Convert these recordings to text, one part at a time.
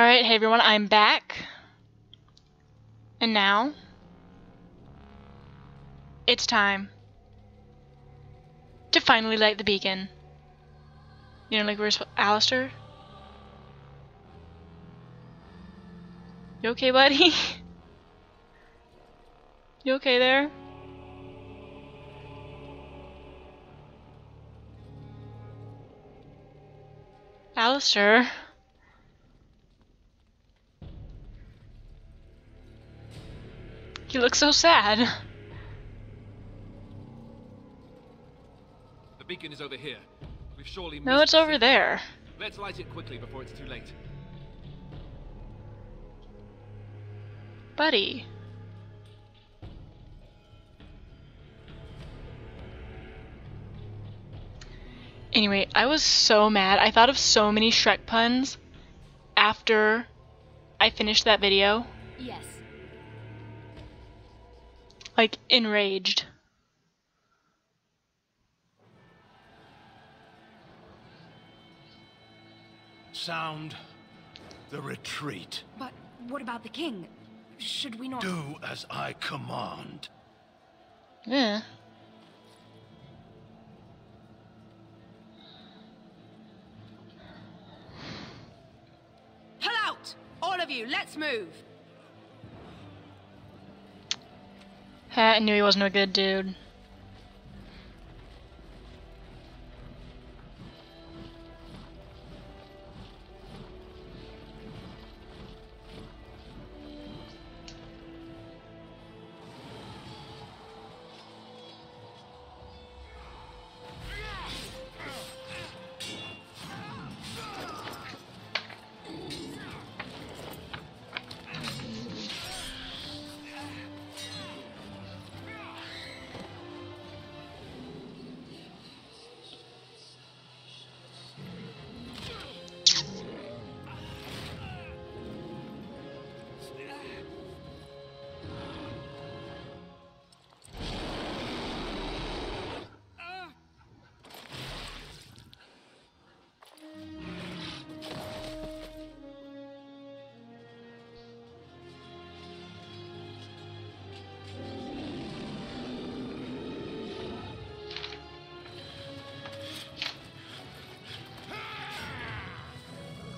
Alright, hey everyone, I'm back. And now, it's time to finally light the beacon. You know, like where's Alistair? You okay, buddy? you okay there? Alistair? He looks so sad. The beacon is over here. We've surely No, it's over signal. there. Let's light it quickly before it's too late. Buddy. Anyway, I was so mad. I thought of so many Shrek puns after I finished that video. Yes. Like, enraged. Sound the retreat. But what about the king? Should we not? Do as I command. Yeah. Pull out! All of you, let's move! I knew he wasn't a good dude.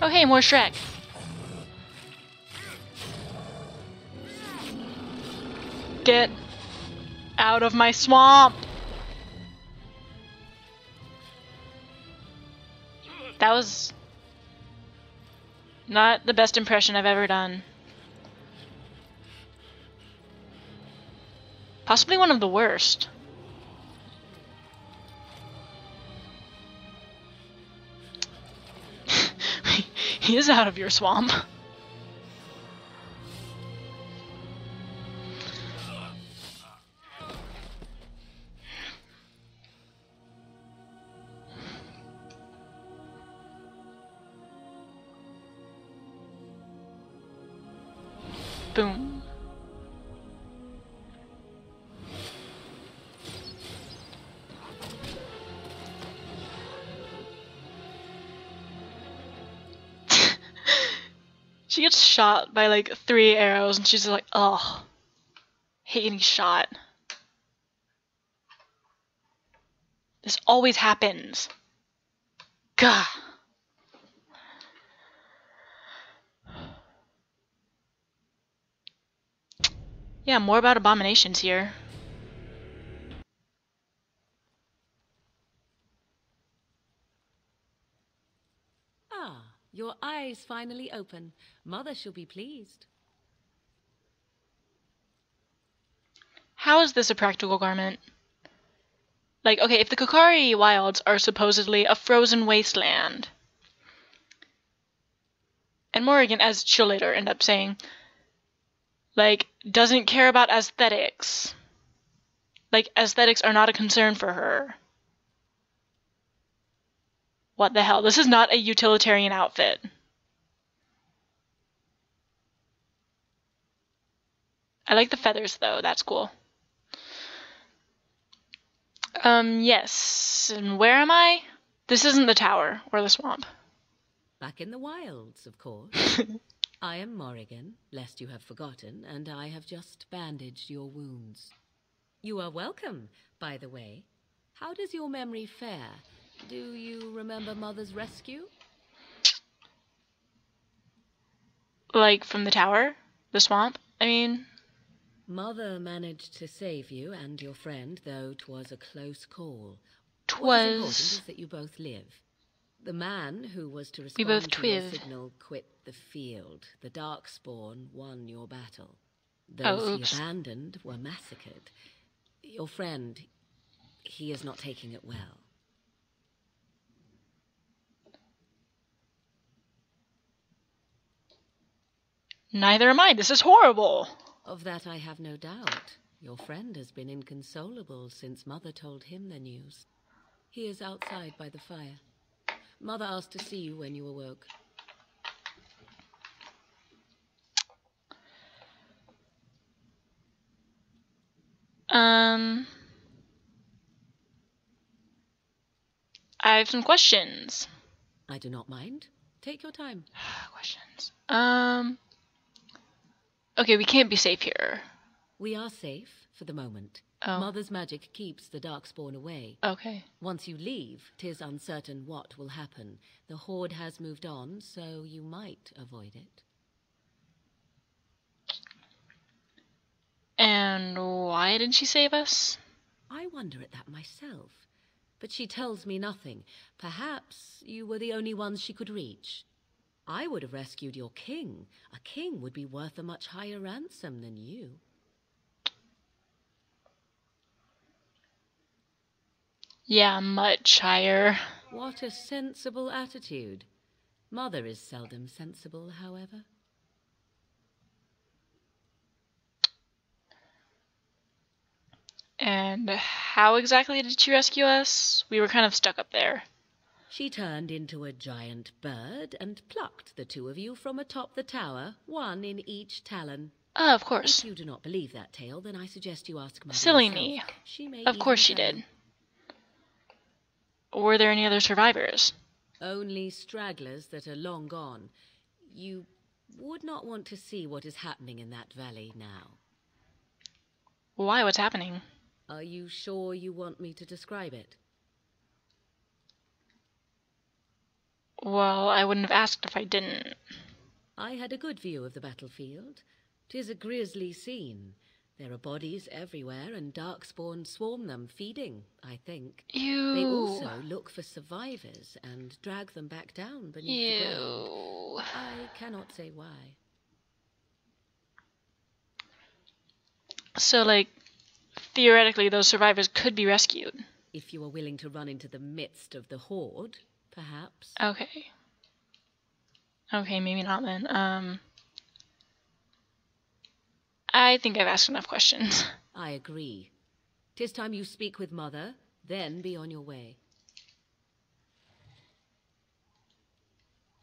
Oh hey, more Shrek. Get out of my swamp! That was not the best impression I've ever done. Possibly one of the worst. He is out of your swamp. Boom. She gets shot by like three arrows and she's like, oh, hate getting shot. This always happens. Gah. Yeah, more about abominations here. Ah, your eyes finally open. Mother shall be pleased. How is this a practical garment? Like, okay, if the Korcari Wilds are supposedly a frozen wasteland, and Morrigan, as she'll later end up saying, like, doesn't care about aesthetics. Like, aesthetics are not a concern for her. What the hell? This is not a utilitarian outfit. I like the feathers, though. That's cool. Um, yes. And where am I? This isn't the tower or the swamp. Back in the wilds, of course. I am Morrigan, lest you have forgotten, and I have just bandaged your wounds. You are welcome, by the way. How does your memory fare? Do you remember Mother's rescue? Like from the tower? The swamp? I mean, Mother managed to save you and your friend, though 'twas a close call. What is important is that you both live. The man who was to respond both to your signal quit the field. The Darkspawn won your battle. Oh, Those oops. he abandoned were massacred. Your friend, he is not taking it well. Neither am I. This is horrible. Of that I have no doubt. Your friend has been inconsolable since Mother told him the news. He is outside by the fire. Mother asked to see you when you awoke. Um, I have some questions. I do not mind. Take your time. questions. Um. Okay, we can't be safe here. We are safe for the moment. Oh. Mother's magic keeps the Darkspawn away. Okay. Once you leave, tis uncertain what will happen. The Horde has moved on, so you might avoid it. And why didn't she save us? I wonder at that myself. But she tells me nothing. Perhaps you were the only ones she could reach. I would have rescued your king. A king would be worth a much higher ransom than you. Yeah, much higher. What a sensible attitude. Mother is seldom sensible, however. And how exactly did she rescue us? We were kind of stuck up there. She turned into a giant bird and plucked the two of you from atop the tower, one in each talon. Oh, of course. If you do not believe that tale, then I suggest you ask Mother Silly me. She may Of course she did. Were there any other survivors? Only stragglers that are long gone. You would not want to see what is happening in that valley now. Why? What's happening? Are you sure you want me to describe it? Well, I wouldn't have asked if I didn't. I had a good view of the battlefield. Tis a grisly scene. There are bodies everywhere, and darkspawn swarm them, feeding, I think. Ew. They also look for survivors and drag them back down beneath the ground. Ew. I cannot say why. So, like, theoretically, those survivors could be rescued. If you are willing to run into the midst of the horde, perhaps. Okay. Okay, maybe not then. Um. I think I've asked enough questions. I agree. Tis time you speak with Mother, then be on your way.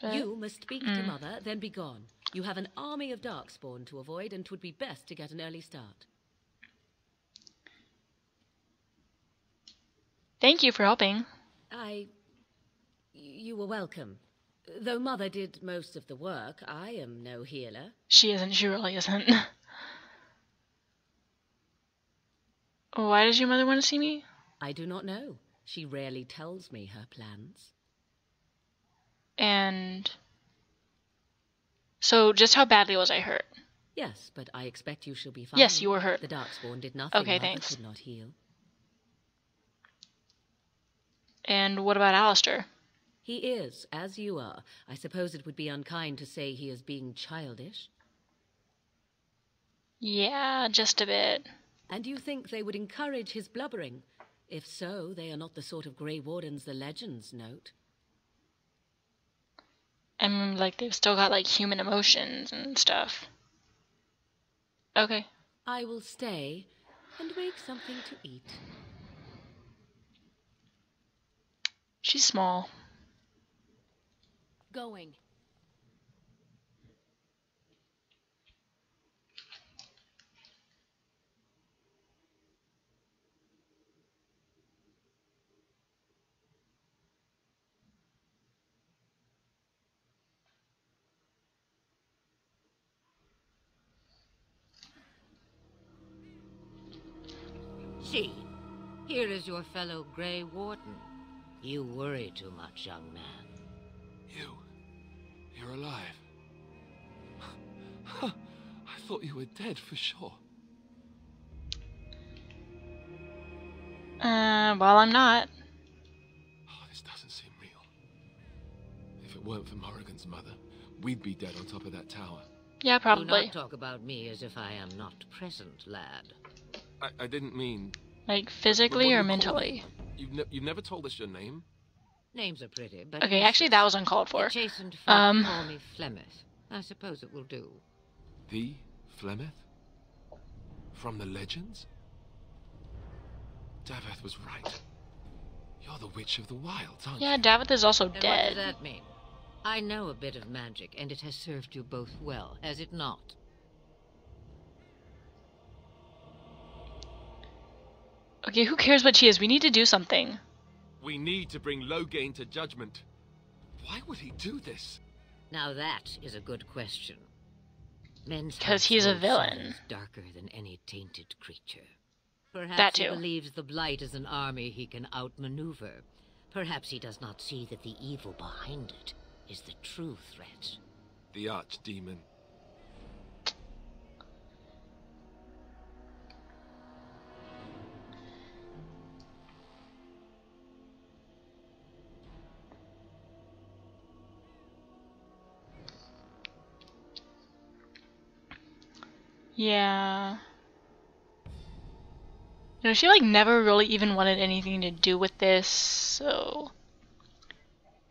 But- you must speak to Mother, then be gone. You have an army of Darkspawn to avoid, and 'twould be best to get an early start. Thank you for helping. I. You were welcome. Though Mother did most of the work, I am no healer. She isn't. She really isn't. Why does your mother want to see me? I do not know. She rarely tells me her plans. And. So, just how badly was I hurt? Yes, but I expect you shall be fine. Yes, you were hurt. The Darkspawn did nothing Okay, Mother thanks. could not heal. And what about Alistair? He is, as you are. I suppose it would be unkind to say he is being childish. Yeah, just a bit. And you think they would encourage his blubbering? If so, they are not the sort of Grey Wardens the legends note. Mean, like, they've still got, like, human emotions and stuff. Okay. I will stay and make something to eat. She's small going. See, here is your fellow Grey Warden. You worry too much, young man. You thought you were dead for sure. Uh, well, I'm not. Oh, this doesn't seem real. If it weren't for Morrigan's mother, we'd be dead on top of that tower. Yeah, probably. Do probably. not talk about me as if I am not present, lad. I, I didn't mean. Like physically or you mentally? You've, ne- you've never told us your name? Names are pretty, but Okay, actually, that was uncalled for. chastened Um. call me Flemeth. I suppose it will do. The Flemeth? From the legends? Daveth was right. You're the Witch of the Wilds, aren't Yeah, you? Daveth is also And what dead. does that mean? I know a bit of magic, and it has served you both well, has it not? Okay, who cares what she is? We need to do something. We need to bring Loghain to judgment. Why would he do this? Now that is a good question. Men's 'Cause hearts he's a villain. darker than any tainted creature. Perhaps That he believes the Blight is an army he can outmaneuver. Perhaps he does not see that the evil behind it is the true threat. The Archdemon. Yeah. You know, she like never really even wanted anything to do with this, so.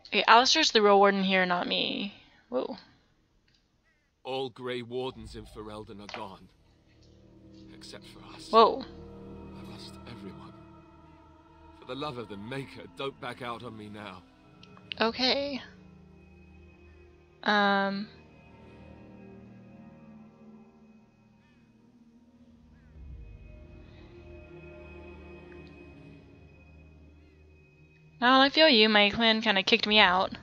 Okay, Alistair's the real warden here, not me. Whoa. All Grey Wardens in Ferelden are gone. Except for us. Whoa. I've lost everyone. For the love of the Maker, don't back out on me now. Okay. Um. Well, I feel you. My clan kind of kicked me out.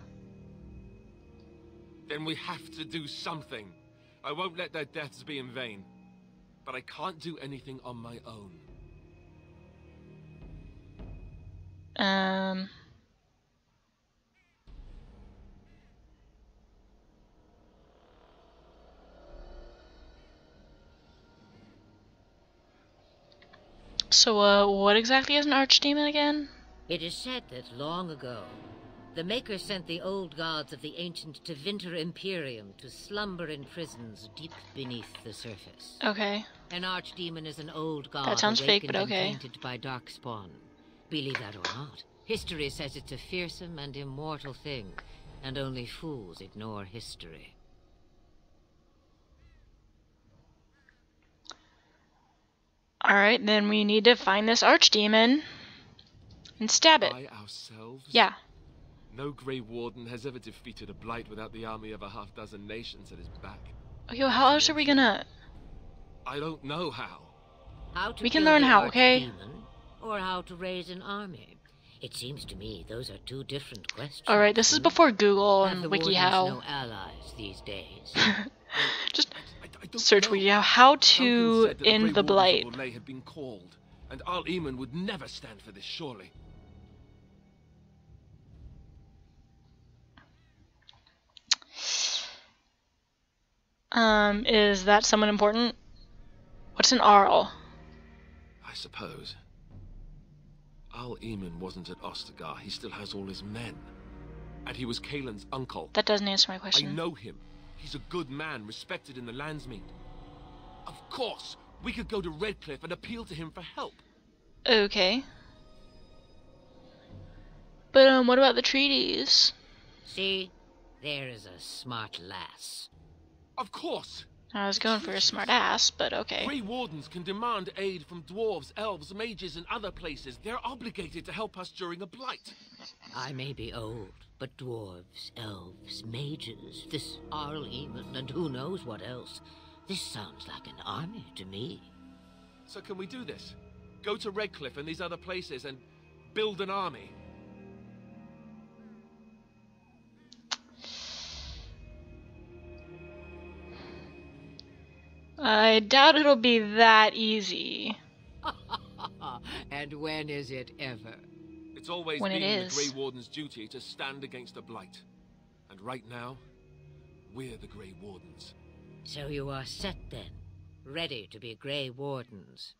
Then we have to do something. I won't let their deaths be in vain. But I can't do anything on my own. Um. So, uh, what exactly is an archdemon again? It is said that long ago, the Maker sent the old gods of the ancient Tevinter Imperium to slumber in prisons deep beneath the surface. Okay. An archdemon is an old god That sounds fake, but and okay. tainted by darkspawn. Believe that or not, history says it's a fearsome and immortal thing, and only fools ignore history. Alright, then we need to find this archdemon and stab it. By ourselves? Yeah. No Grey Warden has ever defeated a Blight without the army of a half dozen nations at his back. Okay, well, how else are we gonna. I don't know how. How to We can kill learn the how, okay? archdemon, Or how to raise an army. It seems to me those are two different questions. Alright, this is before Google Have and the wardens WikiHow. no allies these days. Just I, I search know. WikiHow. How Duncan to said that the end Grey the Wardens blight. of had been called, and Arl Eamon would never stand for this, surely. Um, is that someone important? What's an Arl? I suppose. Arl Eamon wasn't at Ostagar. He still has all his men. And he was Cailan's uncle. That doesn't answer my question. I know him. He's a good man, respected in the Landsmeet. Of course, we could go to Redcliffe and appeal to him for help. Okay. But um, what about the treaties? See, there is a smart lass. Of course. I was going for a smart ass, but okay. Grey Wardens can demand aid from dwarves, elves, mages, and other places. They're obligated to help us during a blight. I may be old, but dwarves, elves, mages, this Arl Eamon, and who knows what else. This sounds like an army to me. So can we do this? Go to Redcliffe and these other places and build an army? I doubt it'll be that easy. And when is it ever? It's always When been is. the Grey Warden's duty to stand against the Blight. And right now, we're the Grey Wardens. So you are set then, ready to be Grey Wardens.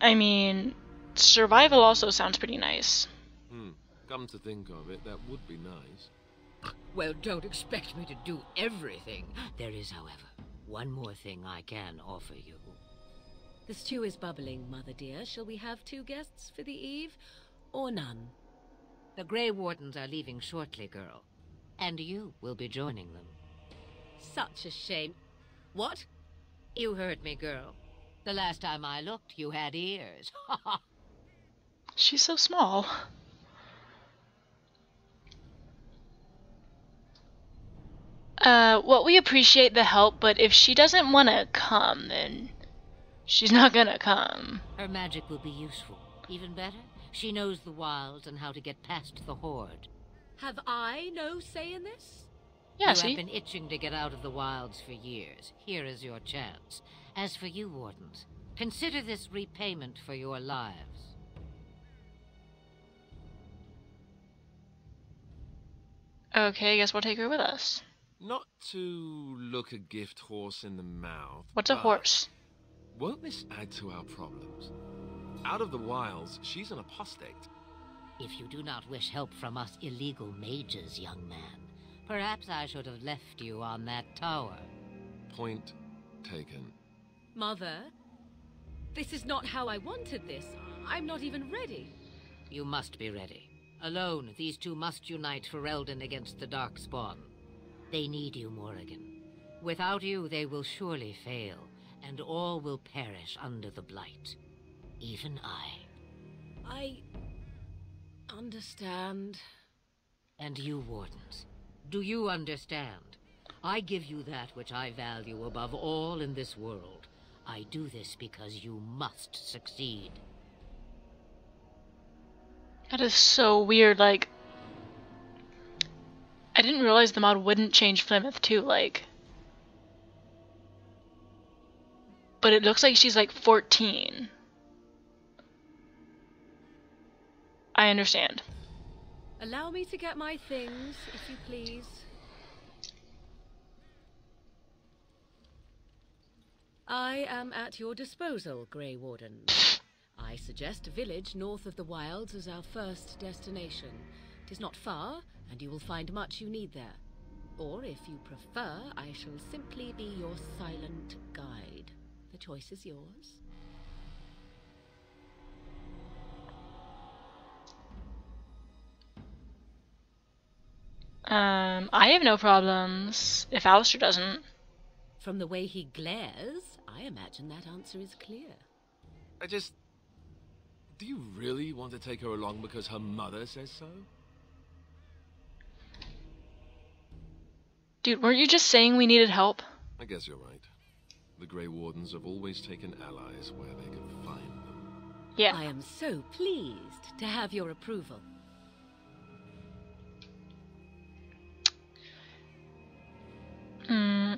I mean, survival also sounds pretty nice. Come to think of it, that would be nice. Well, don't expect me to do everything. There is, however, one more thing I can offer you. The stew is bubbling, Mother dear. Shall we have two guests for the eve, or none? The Grey Wardens are leaving shortly, girl. And you will be joining them. Such a shame. What? You heard me, girl. The last time I looked, you had ears. She's so small. Uh, well, we appreciate the help, but if she doesn't want to come, then she's not gonna come. Her magic will be useful. Even better, she knows the wilds and how to get past the Horde. Have I no say in this? Yeah, you see? have been itching to get out of the wilds for years. Here is your chance. As for you, Wardens, consider this repayment for your lives. Okay, I guess we'll take her with us. Not to look a gift horse in the mouth. What's a horse? Won't this add to our problems? Out of the wilds, she's an apostate. If you do not wish help from us illegal mages, young man, perhaps I should have left you on that tower. Point taken. Mother, this is not how I wanted this. I'm not even ready. You must be ready. Alone, these two must unite Ferelden against the Darkspawn. They need you, Morrigan. Without you, they will surely fail, and all will perish under the Blight. Even I. I understand. And you, Wardens, do you understand? I give you that which I value above all in this world. I do this because you must succeed. That is so weird. Like, I didn't realize the mod wouldn't change Plymouth too. Like, but it looks like she's like 14. I understand. Allow me to get my things, if you please. I am at your disposal, Grey Warden. I suggest a village north of the wilds as our first destination. It is not far, and you will find much you need there. Or, if you prefer, I shall simply be your silent guide. The choice is yours. Um, I have no problems if Alistair doesn't. From the way he glares, I imagine that answer is clear. I just. Do you really want to take her along because her mother says so? Dude, weren't you just saying we needed help? I guess you're right. The Grey Wardens have always taken allies where they could find them. Yeah. I am so pleased to have your approval. Hmm.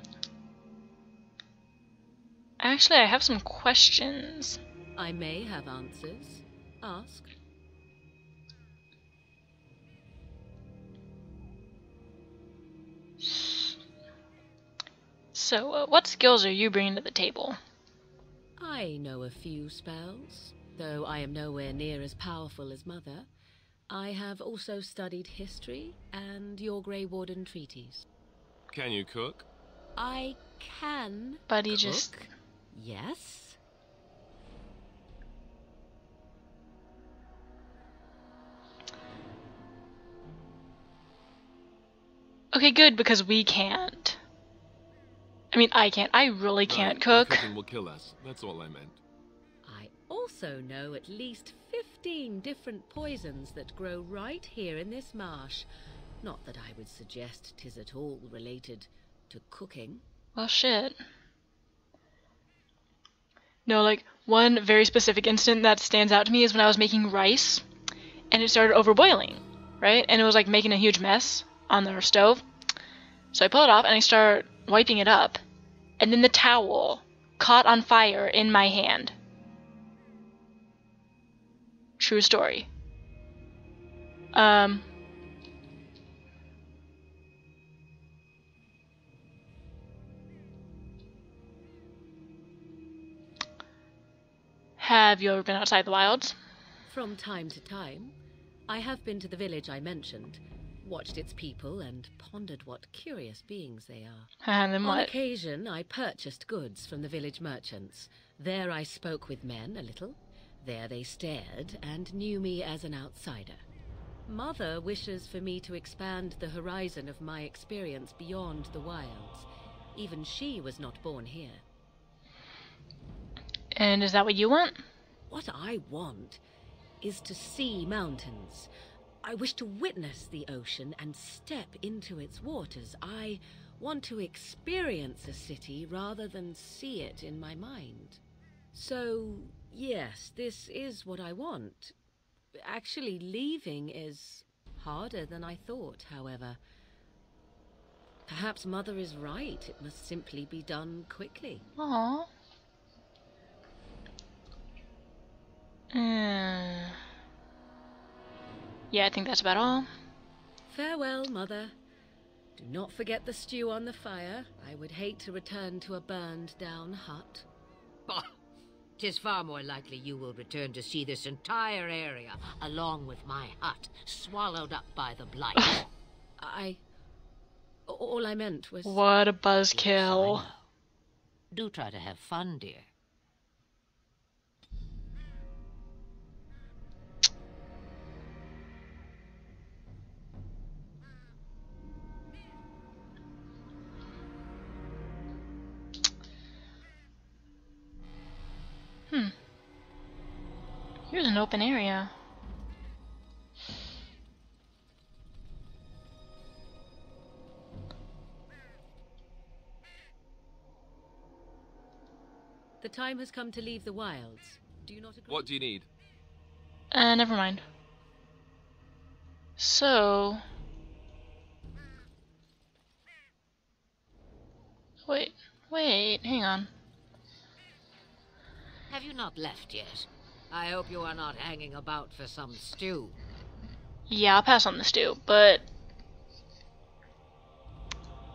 Actually, I have some questions. I may have answers. Ask. So, uh, what skills are you bringing to the table? I know a few spells, though I am nowhere near as powerful as Mother. I have also studied history and your Grey Warden treaties. Can you cook? I can. Buddy just. cook. Yes. Okay, good, because we can't. I mean, I can't. I really can't No, cook. Cooking will kill us. That's all I meant. I also know at least 15 different poisons that grow right here in this marsh. Not that I would suggest 'tis at all related to cooking. Well, shit. No, like, one very specific instant that stands out to me is when I was making rice and it started overboiling, right? And it was like making a huge mess on the stove. So I pull it off and I start wiping it up. And then the towel caught on fire in my hand. True story. Um. Have you ever been outside the wilds? From time to time, I have been to the village I mentioned, watched its people, and pondered what curious beings they are. And then On what? occasion, I purchased goods from the village merchants. There I spoke with men a little. There they stared and knew me as an outsider. Mother wishes for me to expand the horizon of my experience beyond the wilds. Even she was not born here. And is that what you want? What I want is to see mountains. I wish to witness the ocean and step into its waters. I want to experience a city rather than see it in my mind. So, yes, this is what I want. Actually, leaving is harder than I thought, however. Perhaps Mother is right. It must simply be done quickly. Aww. Mm. Yeah, I think that's about all. Farewell, Mother. Do not forget the stew on the fire. I would hate to return to a burned down hut. Bah! Tis far more likely you will return to see this entire area, along with my hut, swallowed up by the blight. I. All I meant was. What a Yes, I buzzkill. know. Do try to have fun, dear. Here's an open area. The time has come to leave the wilds. Do you not agree? What do you need? Uh, never mind. So. Wait, wait, hang on. Have you not left yet? I hope you are not hanging about for some stew. Yeah, I'll pass on the stew, but.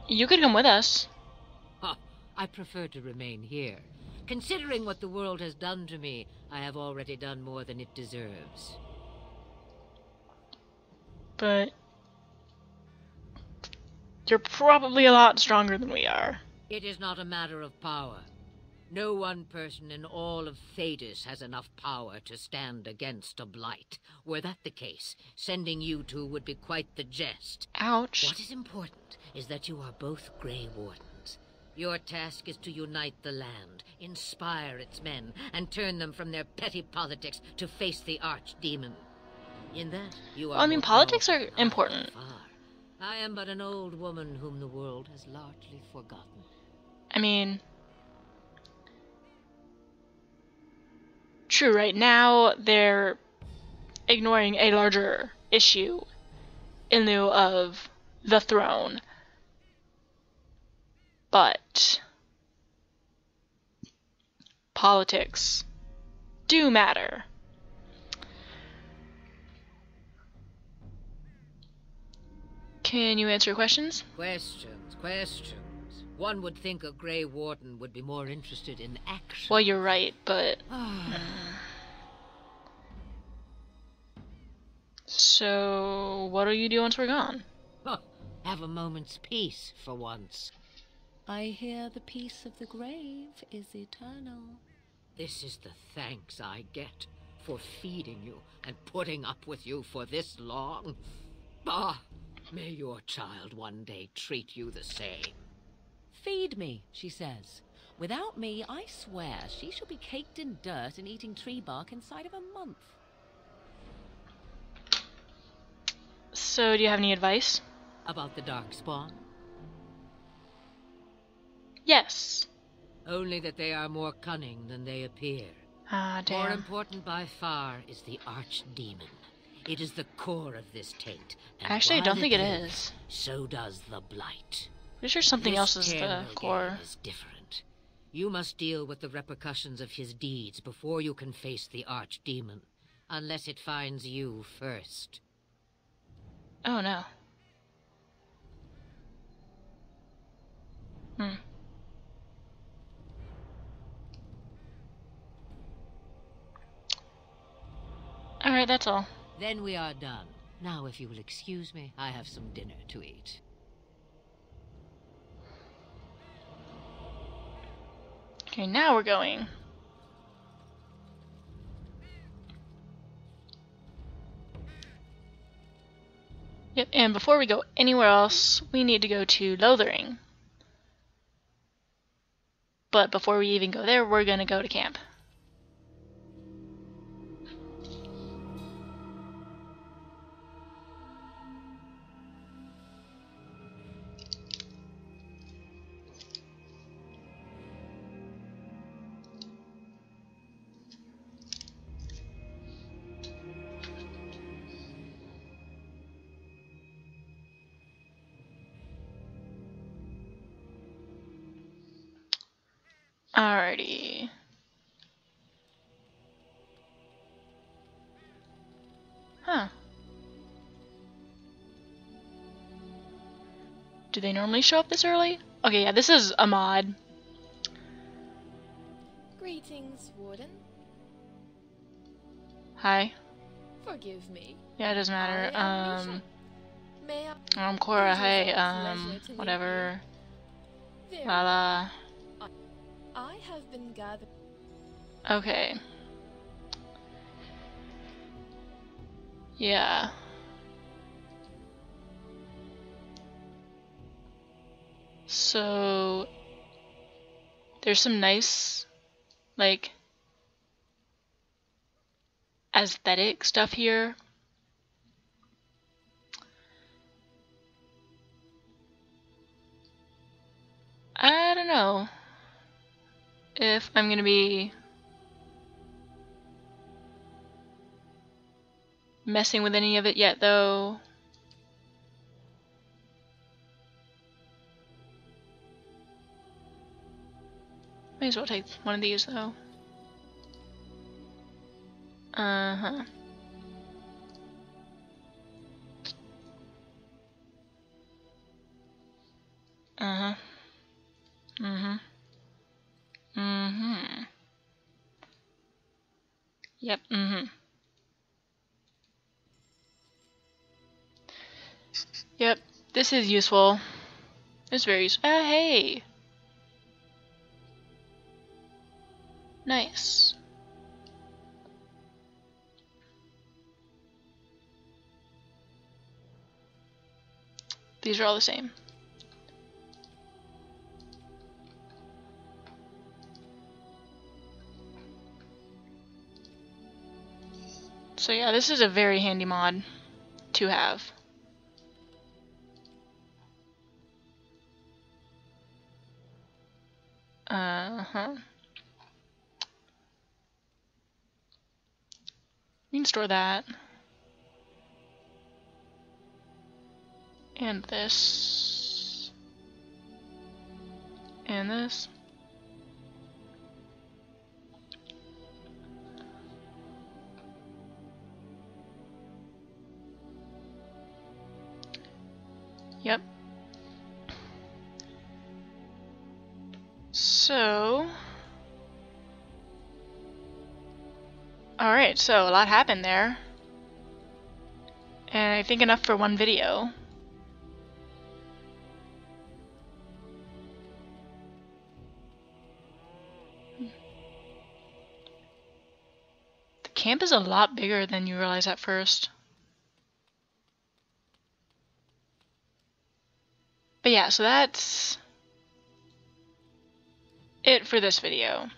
You could come with us. Huh, I prefer to remain here. Considering what the world has done to me, I have already done more than it deserves. But. You're probably a lot stronger than we are. It is not a matter of power. No one person in all of Thedas has enough power to stand against a blight. Were that the case, sending you two would be quite the jest. Ouch. What is important is that you are both Grey Wardens. Your task is to unite the land, inspire its men, and turn them from their petty politics to face the archdemon. In that, you are. Well, I mean, politics are than I by important. far. I am but an old woman whom the world has largely forgotten. I mean. True, right now they're ignoring a larger issue in lieu of the throne. But. Politics do matter. Can you answer questions? Questions, questions. One would think a Grey Warden would be more interested in action. Well, you're right, but. Ah. So, what'll you do once we're gone? Huh, Have a moment's peace for once. I hear the peace of the grave is eternal. This is the thanks I get for feeding you and putting up with you for this long. Bah! may your child one day treat you the same. Feed me, she says. Without me, I swear she shall be caked in dirt and eating tree bark inside of a month. So, do you have any advice? About the Darkspawn? Yes. Only that they are more cunning than they appear. Ah, damn. More important by far is the Archdemon. It is the core of this taint. Actually, I don't think it lives. So does the Blight. Pretty sure something This else is the core. is different. You must deal with the repercussions of his deeds before you can face the archdemon, unless it finds you first. Oh no. Hmm. Alright, that's all. Then we are done. Now, if you will excuse me, I have some dinner to eat. Okay, now we're going. Yep, and before we go anywhere else, we need to go to Lothering. But before we even go there, we're gonna go to camp. Alrighty. Huh. Do they normally show up this early? Okay, yeah, this is a mod. Greetings, Warden. Hi. Forgive me. Yeah, it doesn't matter. Um, May I? I'm Cora. Hi. Um, pleasure to meet whatever. La la. Have been gathered. Okay. Yeah. So there's some nice like aesthetic stuff here. I don't know if I'm gonna be messing with any of it yet, though. May as well take one of these, though. Uh huh. Uh huh. Mm hmm. Mm-hmm. Yep, mm-hmm. Yep, this is useful. It's very useful. Uh, hey! Nice. These are all the same. So yeah, this is a very handy mod to have. Uh-huh. You can store that. And this. And this. Alright, so a lot happened there. And I think enough for one video. The camp is a lot bigger than you realize at first. But yeah, so that's it for this video.